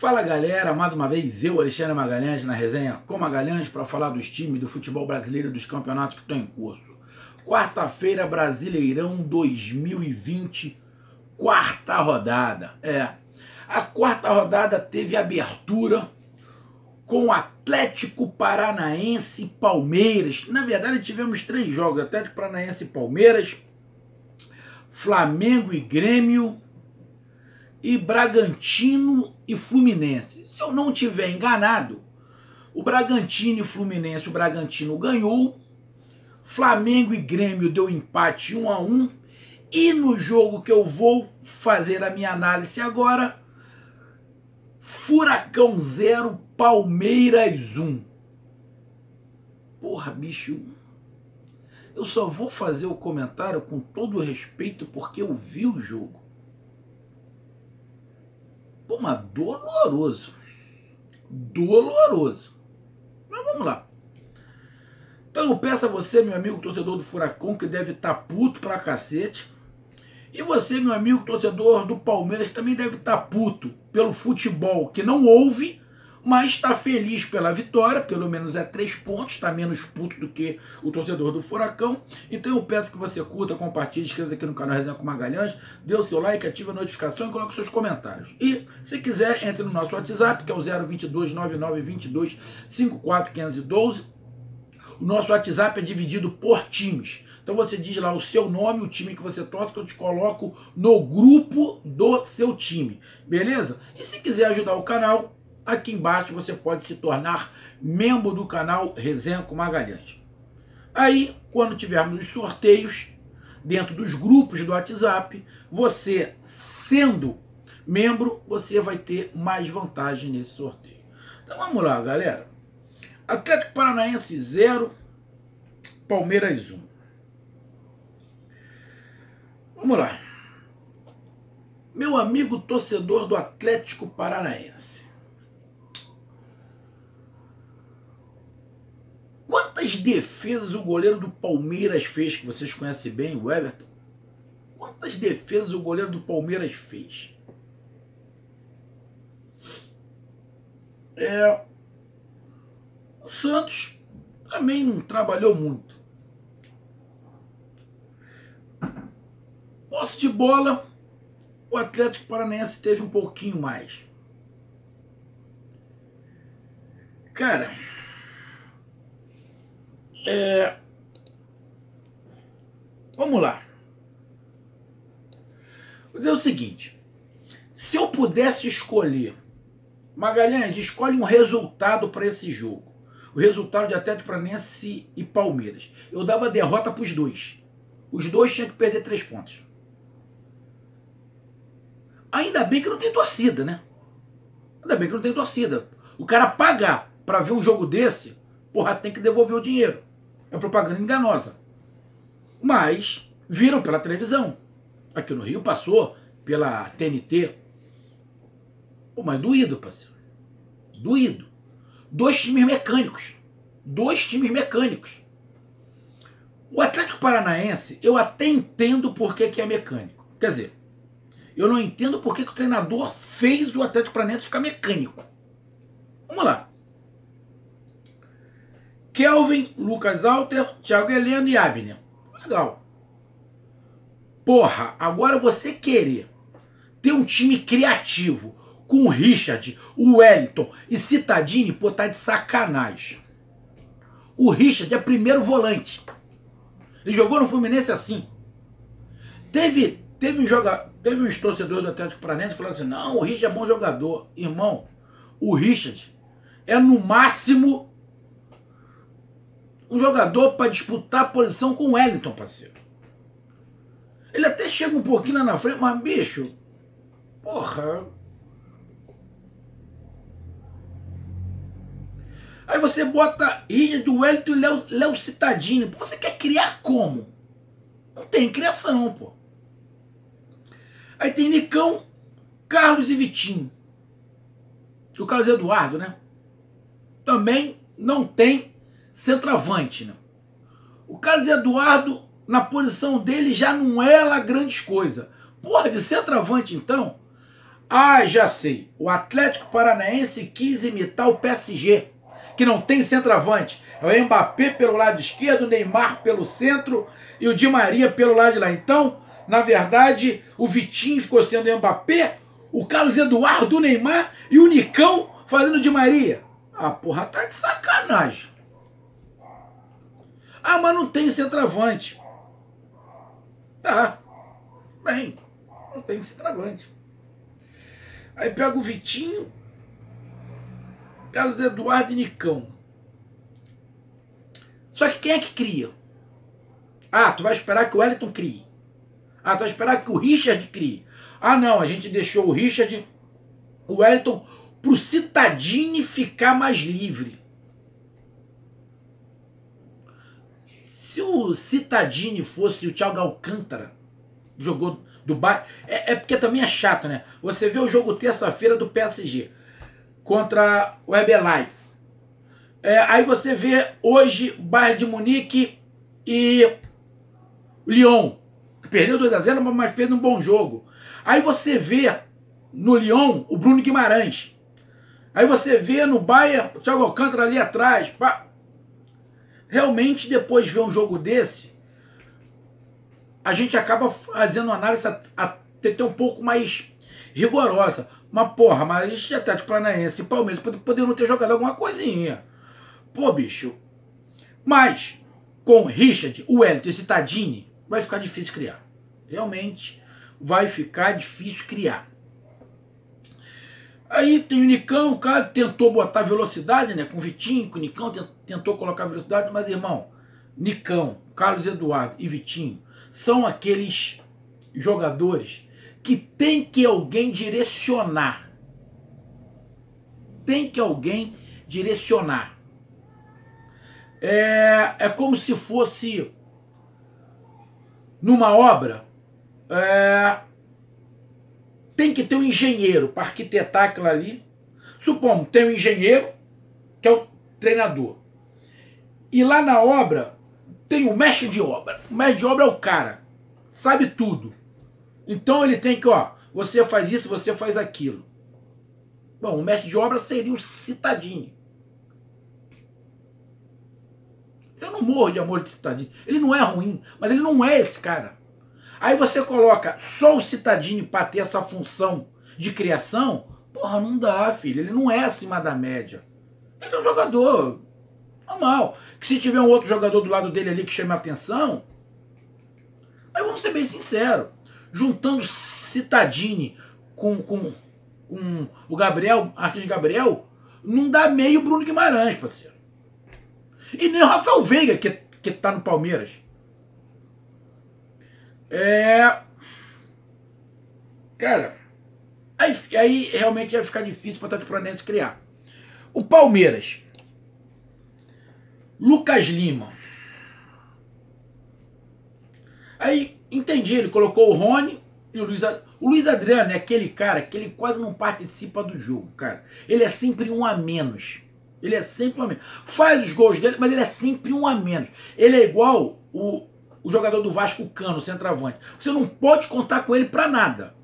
Fala galera, mais uma vez eu, Alexandre Magalhães, na resenha com Magalhães para falar dos times do futebol brasileiro e dos campeonatos que estão em curso. Quarta-feira, Brasileirão 2020, quarta rodada. É, a quarta rodada teve abertura com Atlético Paranaense e Palmeiras. Na verdade, tivemos três jogos: Atlético Paranaense e Palmeiras, Flamengo e Grêmio e Bragantino e Fluminense. Se eu não tiver enganado, o Bragantino e Fluminense, o Bragantino ganhou, Flamengo e Grêmio deu empate 1 a 1 e no jogo que eu vou fazer a minha análise agora, Furacão 0, Palmeiras 1. Porra, bicho. Eu só vou fazer o comentário com todo respeito porque eu vi o jogo. Pô, mas doloroso. Doloroso. Mas vamos lá. Então eu peço a você, meu amigo torcedor do Furacão, que deve estar tá puto pra cacete. E você, meu amigo torcedor do Palmeiras, que também deve estar tá puto pelo futebol que não houve mas está feliz pela vitória, pelo menos é três pontos, está menos puto do que o torcedor do Furacão. Então eu peço que você curta, compartilhe, inscreva aqui no canal Resenha com Magalhães, dê o seu like, ative a notificação e coloque seus comentários. E se quiser, entre no nosso WhatsApp, que é o 022 9922 54512. O nosso WhatsApp é dividido por times. Então você diz lá o seu nome, o time que você torce, que eu te coloco no grupo do seu time. Beleza? E se quiser ajudar o canal, Aqui embaixo você pode se tornar membro do canal Resenha com Magalhães. Aí, quando tivermos os sorteios dentro dos grupos do WhatsApp, você sendo membro, você vai ter mais vantagem nesse sorteio. Então vamos lá, galera. Atlético Paranaense 0, Palmeiras 1. Vamos lá. Meu amigo torcedor do Atlético Paranaense. Quantas defesas o goleiro do Palmeiras fez, que vocês conhecem bem, o Everton? Quantas defesas o goleiro do Palmeiras fez? É, o Santos também não trabalhou muito. Posse de bola, o Atlético Paranaense teve um pouquinho mais. Cara, é... Vamos lá. Vou dizer o seguinte: se eu pudesse escolher, Magalhães, escolhe um resultado para esse jogo. O resultado de Atlético Paranaense e Palmeiras. Eu dava derrota para os dois. Os dois tinham que perder três pontos. Ainda bem que não tem torcida, né? Ainda bem que não tem torcida. O cara pagar para ver um jogo desse, porra, tem que devolver o dinheiro. É propaganda enganosa. Mas viram pela televisão. Aqui no Rio passou pela TNT. Pô, mas doído, parceiro. Doído. Dois times mecânicos. Dois times mecânicos. O Atlético Paranaense, eu até entendo por que, que é mecânico. Quer dizer, eu não entendo por que, que o treinador fez o Atlético Paranaense ficar mecânico. Vamos lá. Kelvin, Lucas Alter, Thiago Heleno e Abner. Legal. Porra, agora você querer ter um time criativo com o Richard, o Wellington e Citadini, pô, tá de sacanagem. O Richard é primeiro volante. Ele jogou no Fluminense assim. Teve, teve um jogador, teve um torcedor do Atlético Paranaense falando assim: "Não, o Richard é bom jogador". Irmão, o Richard é no máximo um jogador para disputar a posição com o Wellington, parceiro. Ele até chega um pouquinho lá na frente, mas bicho, porra. Aí você bota Ilha do Wellington e Léo, Léo Citadini. Você quer criar como? Não tem criação, pô. Aí tem Nicão, Carlos e Vitinho. O Carlos Eduardo, né? Também não tem centroavante. Né? O Carlos Eduardo, na posição dele, já não é lá grandes coisa. Porra, de centroavante, então, Ah, já sei. O Atlético Paranaense quis imitar o PSG, que não tem centroavante. É o Mbappé pelo lado esquerdo, o Neymar pelo centro e o Di Maria pelo lado de lá. Então, na verdade, o Vitinho ficou sendo o Mbappé, o Carlos Eduardo, o Neymar e o Nicão fazendo o Di Maria. Ah, porra, tá de sacanagem. Ah, mas não tem centroavante. Tá. Bem, não tem centroavante. Aí pega o Vitinho, Carlos Eduardo e Nicão. Só que quem é que cria? Ah, tu vai esperar que o Wellington crie. Ah, tu vai esperar que o Richard crie. Ah, não, a gente deixou o Richard, o Wellington, pro Citadini ficar mais livre. Se o Citadini fosse o Thiago Alcântara, jogou do Bayern, é, é, porque também é chato, né? Você vê o jogo terça-feira do PSG contra o Herbelay. É, aí você vê hoje Bayern de Munique e Lyon, perdeu 2 a 0 mas fez um bom jogo. Aí você vê no Lyon o Bruno Guimarães. Aí você vê no Bayern o Thiago Alcântara ali atrás. Pá. Realmente, depois de ver um jogo desse, a gente acaba fazendo análise até um pouco mais rigorosa. Mas, porra, mas Atlético Paranaense e Palmeiras poderiam ter jogado alguma coisinha. Pô, bicho. Mas, com Richard, o Wellington e Citadini, vai ficar difícil criar. Realmente, vai ficar difícil criar. Aí tem o Nicão, o cara tentou botar velocidade, né? Com o Vitinho, com o Nicão, tentou colocar velocidade, mas, irmão, Nicão, Carlos Eduardo e Vitinho são aqueles jogadores que tem que alguém direcionar. Tem que alguém direcionar. É, é como se fosse numa obra. É, tem que ter um engenheiro para arquitetar aquilo ali. Supomos, tem um engenheiro, que é o treinador. E lá na obra tem o mestre de obra. O mestre de obra é o cara, sabe tudo. Então ele tem que, ó, você faz isso, você faz aquilo. Bom, o mestre de obra seria o citadinho. Eu não morro de amor de citadinho. Ele não é ruim, mas ele não é esse cara. Aí você coloca só o citadinho para ter essa função de criação, porra, não dá, filho. Ele não é acima da média. Ele é um jogador normal. Que se tiver um outro jogador do lado dele ali que chame a atenção, aí vamos ser bem sinceros. Juntando Citadini com, com, com o Gabriel, Arquinhos Gabriel, não dá meio Bruno Guimarães, parceiro. E nem o Rafael Veiga, que, que tá no Palmeiras. É. Cara, aí, aí realmente ia ficar difícil para o Atlético Paranaense criar. O Palmeiras. Lucas Lima. Aí entendi, ele colocou o Rony e o Luiz Adriano. O Luiz Adriano é aquele cara que ele quase não participa do jogo, cara. Ele é sempre um a menos. Ele é sempre um a menos. Faz os gols dele, mas ele é sempre um a menos. Ele é igual o, o jogador do Vasco Cano, centroavante. Você não pode contar com ele para nada.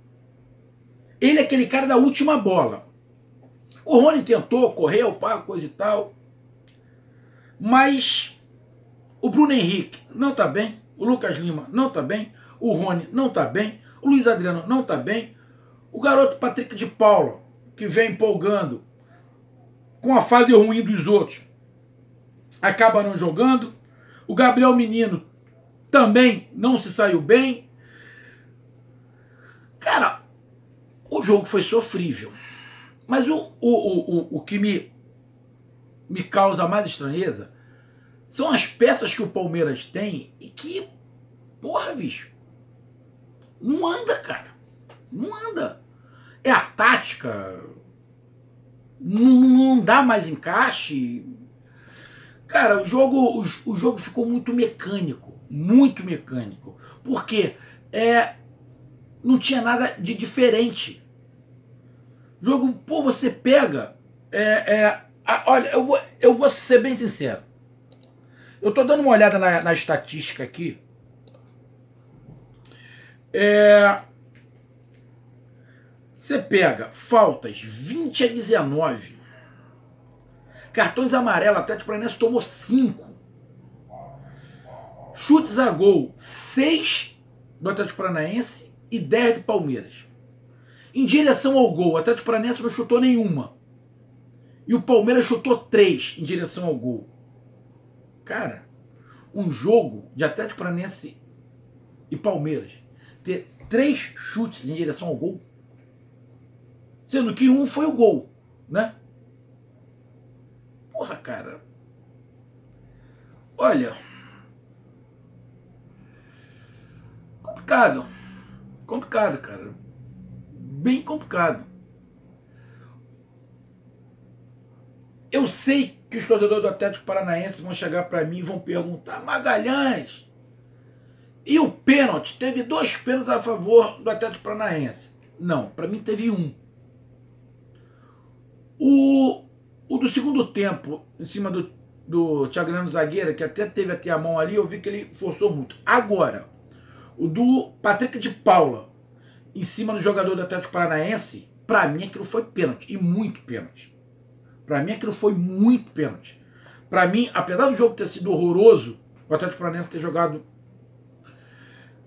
Ele é aquele cara da última bola. O Rony tentou, correu, pá, coisa e tal. Mas o Bruno Henrique não tá bem. O Lucas Lima não tá bem. O Rony não tá bem. O Luiz Adriano não tá bem. O garoto Patrick de Paula, que vem empolgando com a fase ruim dos outros, acaba não jogando. O Gabriel Menino também não se saiu bem. Cara, o jogo foi sofrível. Mas o, o, o, o que me, me causa mais estranheza são as peças que o Palmeiras tem e que, porra, bicho, não anda, cara. Não anda. É a tática. Não, não dá mais encaixe. Cara, o jogo, o, o jogo ficou muito mecânico muito mecânico. Porque é, não tinha nada de diferente. O jogo, pô, você pega. É, é, a, olha, eu vou, eu vou ser bem sincero. Eu tô dando uma olhada na, na estatística aqui. É, Você pega faltas 20 a 19. Cartões amarelos, Atlético Paranaense tomou 5. Chutes a gol, 6 do Atlético Paranaense e 10 do Palmeiras. Em direção ao gol, o Atlético Paranaense não chutou nenhuma. E o Palmeiras chutou 3 em direção ao gol. Cara, um jogo de Atlético Paranaense e Palmeiras ter três chutes em direção ao gol, sendo que um foi o gol, né? Porra, cara. Olha. Complicado. Complicado, cara. Bem complicado. Eu sei que os torcedores do Atlético Paranaense vão chegar para mim e vão perguntar: Magalhães, e o pênalti? Teve dois pênaltis a favor do Atlético Paranaense. Não, para mim teve um. O, o do segundo tempo, em cima do, do Thiago Leandro Zagueira, que até teve até a mão ali, eu vi que ele forçou muito. Agora, o do Patrick de Paula, em cima do jogador do Atlético Paranaense, para mim aquilo foi pênalti, e muito pênalti. Para mim aquilo foi muito pênalti. Para mim, apesar do jogo ter sido horroroso, o Atlético Paranaense ter jogado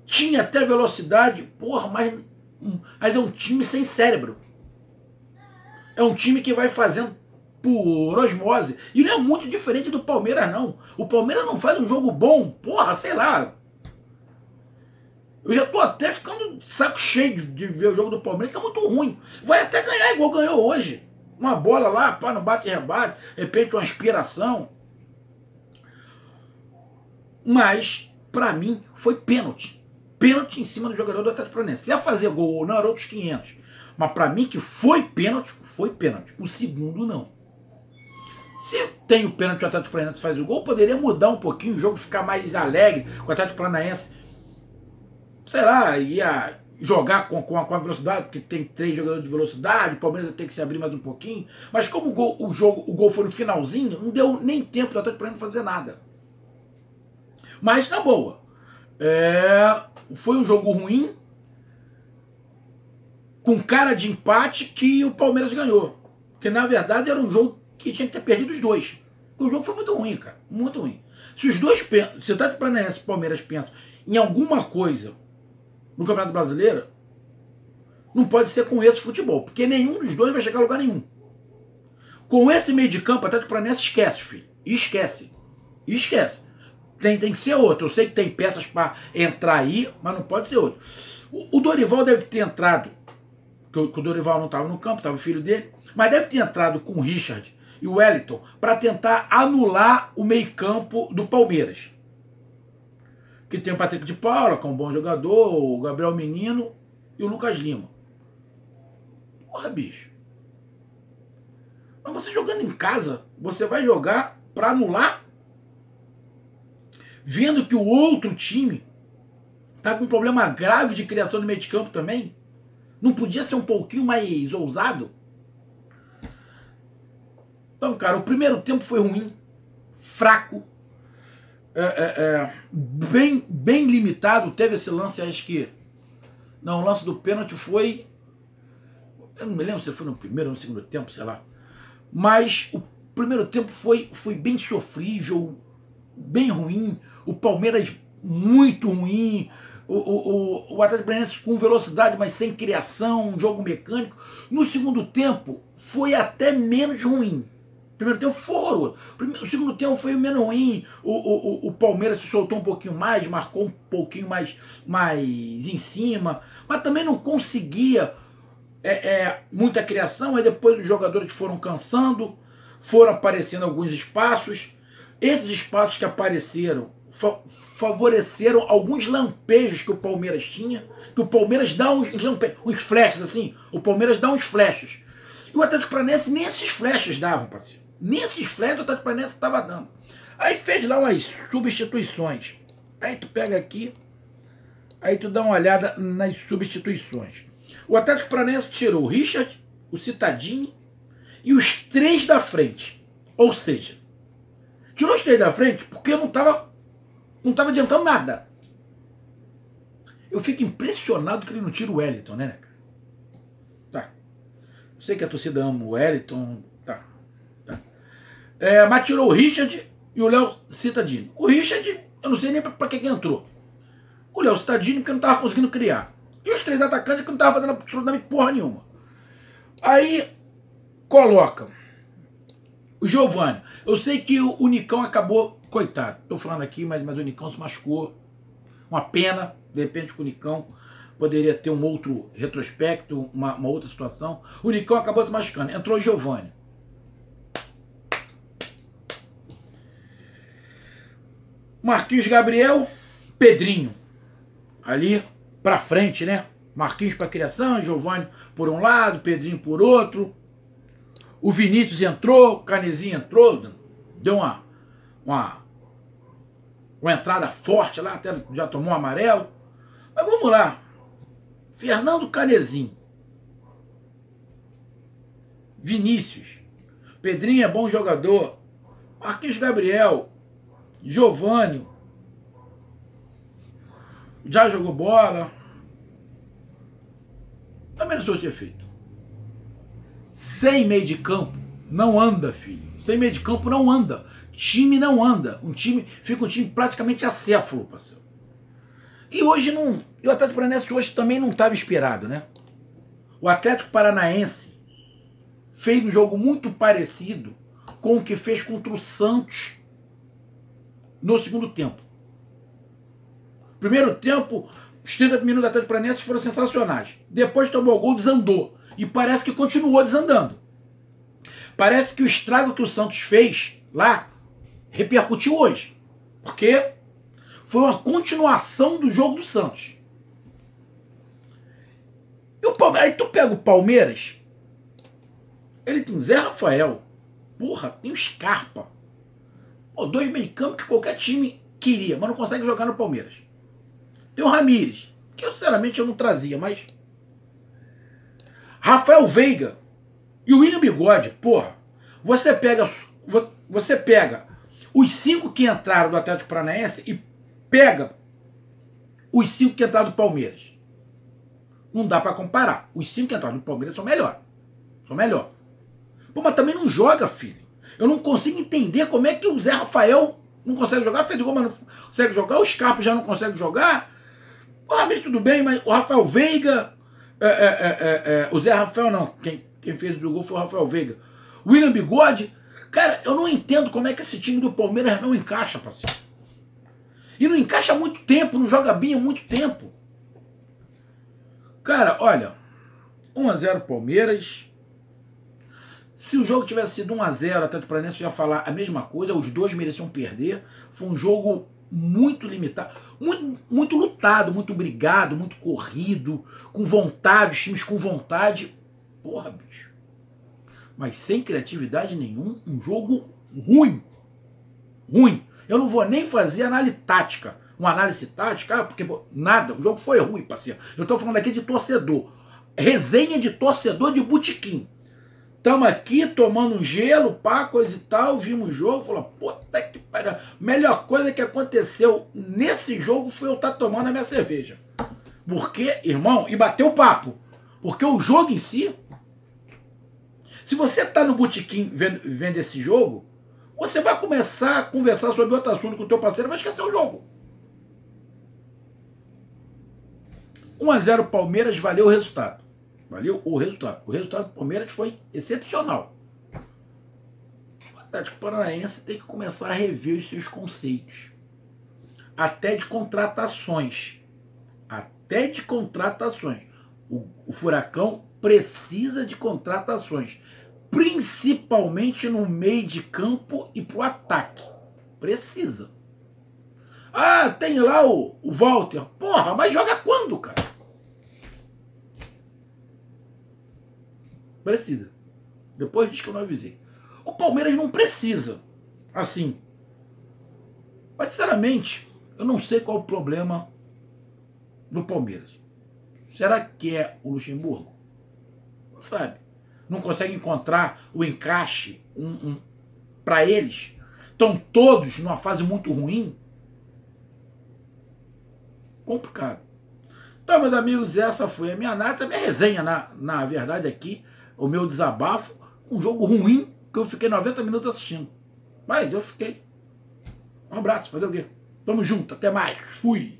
tinha até velocidade, porra, mas, mas é um time sem cérebro. É um time que vai fazendo por osmose. E não é muito diferente do Palmeiras, não. O Palmeiras não faz um jogo bom, porra, sei lá. Eu já tô até ficando saco cheio de ver o jogo do Palmeiras, que é muito ruim. Vai até ganhar igual ganhou hoje. Uma bola lá, pá, no bate e rebate, de repente uma inspiração. Mas, para mim, foi pênalti. Pênalti em cima do jogador do Atlético Paranaense. Se ia fazer gol ou não, era outros 500. Mas para mim, que foi pênalti, foi pênalti. O segundo, não. Se tem o pênalti, o Atlético Paranaense faz o gol, poderia mudar um pouquinho, o jogo ficar mais alegre, com o Atlético Paranaense, sei lá, ia jogar com, com, a, com a velocidade, porque tem três jogadores de velocidade, o Palmeiras tem que se abrir mais um pouquinho. Mas como o gol, o jogo, o gol foi no finalzinho, não deu nem tempo do Atlético Paranaense fazer nada. Mas na boa. É, foi um jogo ruim, com cara de empate que o Palmeiras ganhou. Porque na verdade era um jogo que tinha que ter perdido os dois. O jogo foi muito ruim, cara. Muito ruim. Se os dois pensam, se o Atlético Paranaense e o Palmeiras pensam em alguma coisa no Campeonato Brasileiro, não pode ser com esse futebol, porque nenhum dos dois vai chegar a lugar nenhum. Com esse meio de campo, até de Paranaense esquece, filho. Esquece. Esquece. Tem, tem que ser outro. Eu sei que tem peças para entrar aí, mas não pode ser outro. O, o Dorival deve ter entrado, porque o, Dorival não estava no campo, estava o filho dele, mas deve ter entrado com o Richard e o Wellington para tentar anular o meio-campo do Palmeiras que tem o Patrick de Paula, que é um bom jogador, o Gabriel Menino e o Lucas Lima. Porra, bicho. Mas você jogando em casa, você vai jogar para anular? Vendo que o outro time tá com um problema grave de criação no meio de campo também? Não podia ser um pouquinho mais ousado? Então, cara, o primeiro tempo foi ruim, fraco, é, é, é, bem, bem limitado. Teve esse lance, acho que. Não, o lance do pênalti foi. Eu não me lembro se foi no primeiro ou no segundo tempo, sei lá. Mas o primeiro tempo foi, foi bem sofrível, bem ruim. O Palmeiras muito ruim. O, o, o Atlético Paranaense com velocidade, mas sem criação, um jogo mecânico. No segundo tempo, foi até menos ruim primeiro tempo horroroso. O segundo tempo foi menos ruim. O, o, o Palmeiras se soltou um pouquinho mais, marcou um pouquinho mais, mais em cima, mas também não conseguia é, é, muita criação. Aí depois os jogadores foram cansando, foram aparecendo alguns espaços. Esses espaços que apareceram fa favoreceram alguns lampejos que o Palmeiras tinha. Que o Palmeiras dá uns, uns flashes assim. O Palmeiras dá uns flashes. E o Atlético Paranaense nem esses flashes davam, parceiro. Nesses flares o Atlético Paranaense estava dando. Aí fez lá umas substituições. Aí tu pega aqui, aí tu dá uma olhada nas substituições. O Atlético Paranaense tirou o Richard, o Citadini e os três da frente. Ou seja, tirou os três da frente porque não estava não tava adiantando nada. Eu fico impressionado que ele não tira o Wellington, né, Tá. Sei que a torcida ama o Wellington. É, mas tirou o Richard e o Léo Citadini. O Richard, eu não sei nem pra, que, que entrou. O Léo Citadini, porque não tava conseguindo criar. E os três atacantes que não tava fazendo absolutamente porra nenhuma. Aí coloca o Giovanni. Eu sei que o, Nicão acabou, coitado, tô falando aqui, mas, mas o Nicão se machucou. Uma pena, de repente com o Nicão poderia ter um outro retrospecto, uma, uma outra situação. O Nicão acabou se machucando. Entrou o Giovanni. Marquinhos Gabriel, Pedrinho. Ali para frente, né? Marquinhos para criação, Giovanni por um lado, Pedrinho por outro. O Vinícius entrou, o Canezinho entrou, deu uma, uma, uma entrada forte lá, até já tomou um amarelo. Mas vamos lá. Fernando Canezinho. Vinícius. Pedrinho é bom jogador. Marquinhos Gabriel. Giovanni. Já jogou bola. Também não sou de efeito. Sem meio de campo não anda, filho. Sem meio de campo não anda. Time não anda. Um time fica um time praticamente acéfalo, parceiro. E hoje não. E o Atlético Paranaense hoje também não estava inspirado, né? O Atlético Paranaense fez um jogo muito parecido com o que fez contra o Santos no segundo tempo. Primeiro tempo, os 30 minutos do Atlético Paranaense foram sensacionais. Depois tomou o gol, desandou. E parece que continuou desandando. Parece que o estrago que o Santos fez lá repercutiu hoje. Porque foi uma continuação do jogo do Santos. E o Palmeiras, aí tu pega o Palmeiras, ele tem Zé Rafael, porra, tem o Scarpa. Pô, dois meio campo que qualquer time queria, mas não consegue jogar no Palmeiras. Tem o Ramires, que eu sinceramente eu não trazia, mas. Rafael Veiga e o William Bigode, porra. Você pega, você pega os cinco que entraram do Atlético Paranaense e pega os cinco que entraram do Palmeiras. Não dá para comparar. Os cinco que entraram do Palmeiras são melhor. São melhor. Pô, mas também não joga, filho. Eu não consigo entender como é que o Zé Rafael não consegue jogar, Felipe Gomes não consegue jogar, o Scarpa já não consegue jogar. O Rames tudo bem, mas o Rafael Veiga, é, é, é, é, o Zé Rafael não, quem, quem fez o gol foi o Rafael Veiga. William Bigode, cara, eu não entendo como é que esse time do Palmeiras não encaixa, parceiro. E não encaixa há muito tempo, não joga bem há muito tempo. Cara, olha, 1x0 Palmeiras, se o jogo tivesse sido 1x0, Atlético Paranaense ia falar a mesma coisa, os dois mereciam perder. Foi um jogo muito limitado, muito, muito lutado, muito brigado, muito corrido, com vontade, os times com vontade. Porra, bicho. Mas sem criatividade nenhum, um jogo ruim. Ruim. Eu não vou nem fazer análise tática. Uma análise tática, ah, porque nada, o jogo foi ruim, parceiro. Eu tô falando aqui de torcedor. Resenha de torcedor de butiquim. Estamos aqui tomando um gelo, pá, coisa e tal, vimos o jogo, falou, puta que pariu. Melhor coisa que aconteceu nesse jogo foi eu estar tá tomando a minha cerveja. Porque, irmão, e bateu o papo. Porque o jogo em si, se você está no botequim vendo, vendo esse jogo, você vai começar a conversar sobre outro assunto com o teu parceiro, vai esquecer o jogo. 1 a 0 Palmeiras, valeu o resultado. Valeu o resultado. O resultado do Palmeiras foi excepcional. O Atlético Paranaense tem que começar a rever os seus conceitos. Até de contratações. Até de contratações. O, o Furacão precisa de contratações. Principalmente no meio de campo e pro ataque. Precisa. Ah, tem lá o, o Walter. Porra, mas joga quando, cara? Precisa. Depois diz que eu não avisei. O Palmeiras não precisa. Assim. Mas, sinceramente, eu não sei qual o problema do Palmeiras. Será que é o Luxemburgo? Não sabe. Não consegue encontrar o encaixe um, um, para eles. Estão todos numa fase muito ruim. Complicado. Então, meus amigos, essa foi a minha nata, minha resenha, na, na verdade, aqui o meu desabafo, um jogo ruim que eu fiquei 90 minutos assistindo. Mas eu fiquei. Um abraço, fazer o quê? Tamo junto, até mais. Fui.